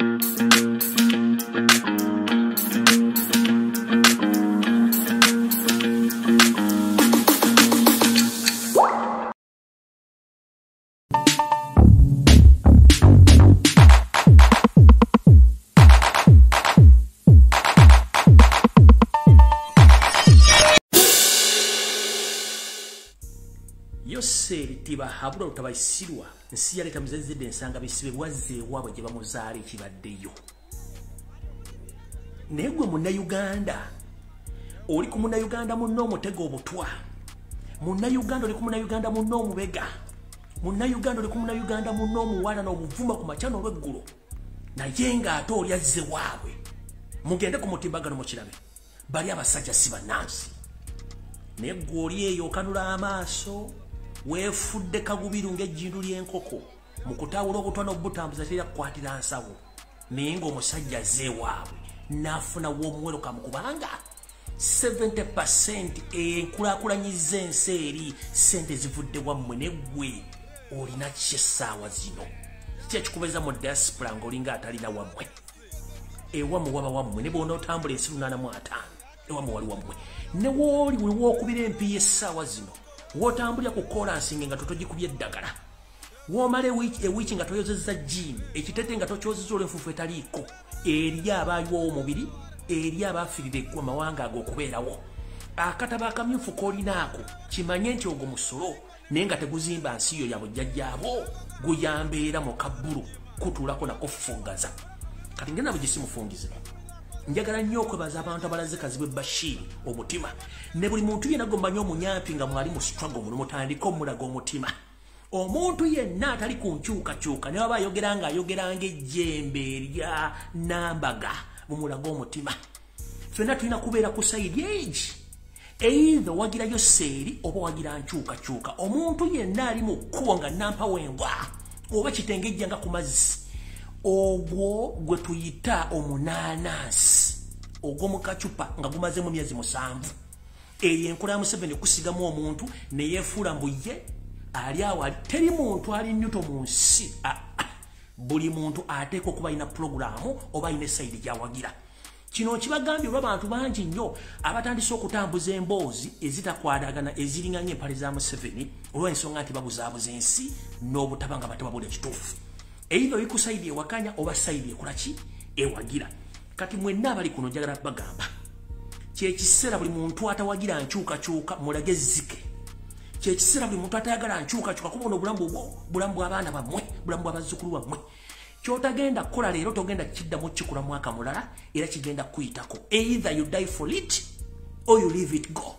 Thank you. Yoseeri tibahabula lutabaisirwa nsi yaleeta muzezedde ensanga bisibe wazze ewaabwe gye bamuzaala ekibaddeyo. Naye gwe munnayuganda oli ku munnayuganda munna omutega obutwa. Munnayuganda oli ku munnayuganda munna omubega. Munnayuganda oli ku munnayuganda munna omuwala n'obuvuma ku makya n'olweggulo. Naye ng'ate oli azze waabwe. Mugende ku mutimbagano mukirabe. Bali abasajja si bannansi. Naye gwe oli eyo okanula amaaso weefudde kagubiru ng'ejjindu ly'enkoko mu kutawula obutwa n'obutambuza teryakukwatira nsawo. Naye ng'omusajja azze waabwe n'afunawo omuwerokamu kubanga 70 enkulaakulanyiza ensi eri sente zivudde wammwe neggwe olina ki essaawa zino. Kyekikubeza mu diaspora ng'olinga atalina wammwe? Ewammwe waba wammwe ne bwona otambula ensi 85 ewammwe wali wammwe ne wooli wewookubira empiya essaawa zino wotambulira ku kolansinge nga totogikubya eddagala. Womala ewiiki nga toyozeza jiini ekitete nga tokyozeza olwenfuufu etaliiko eri abaaliwo omubiri eri abafiirira amawanga ago okubeerawo. Akatabo akamyufu koolinaako kimanye nti ogwo musolo naye nga teguzimba nsi yo ya bujjajjaabo guyambeera mu kabbulu kutuulako nako fungaza kati ngenda bwe gisimufungize njagala nnyo okwebaza abantu abalaze kazibu ebashiiri omutima. Ne buli muntu yenna gwe mmanyi omunyampi nga mwali mu struggle muno mutandike omulaga omutima. Omuntu yenna atali ku nkyukakyuka ne waba ayogera ng'ayogera ng'ejjembe erya nambaga mumulaga omutima. Ffenna tulina kubeera ku saidi egi. Eitha wagirayo seeri oba wagira nkyukakyuka. Omuntu yenna ali mu kkubo nga nampa wembwa oba kitengejja nga ku mazzi. Ogwo gwe tuyita omunaanansi ogw'omukacupa nga gumazemu myezi musanvu. Eyo enkola ya museveni okusigamu omuntu neyeefuula mbu ye ali awo ali teri muntu ali nyuto mu nsi. Buli muntu ateeka okuba alina pulogulaamu oba alina esayidi gyawagira. Kino kibagambye olwa bantu bangi nnyo abatandise okutambuza emboozi ezitakwatagana eziriŋŋanya empale za museveni olw'ensonga nti babuzaabuza ensi n'obutaba nga batababula ekituufu. Eitha oli ku sayidi ewakanya oba sayidi ekolaki ewagira kati mwenna abali kuno njagala bagamba kyekiseera buli muntu atawagira nkyukakyuka mulage ezzike. Kyekiseera buli muntu atayagala nkyukakyuka kubona obulamu bwo bulamu bw'abaana bammwe bulamu bw'abazzukulu bammwe. Kyotagenda kukola leero togenda kiddamu kikula mwaka mulala era kigenda kuyitako. Either you die for it or you leave it go